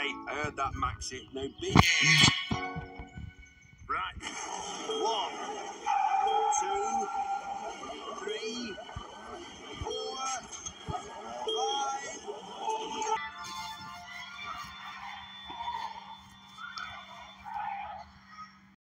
I heard that, Maxie. No be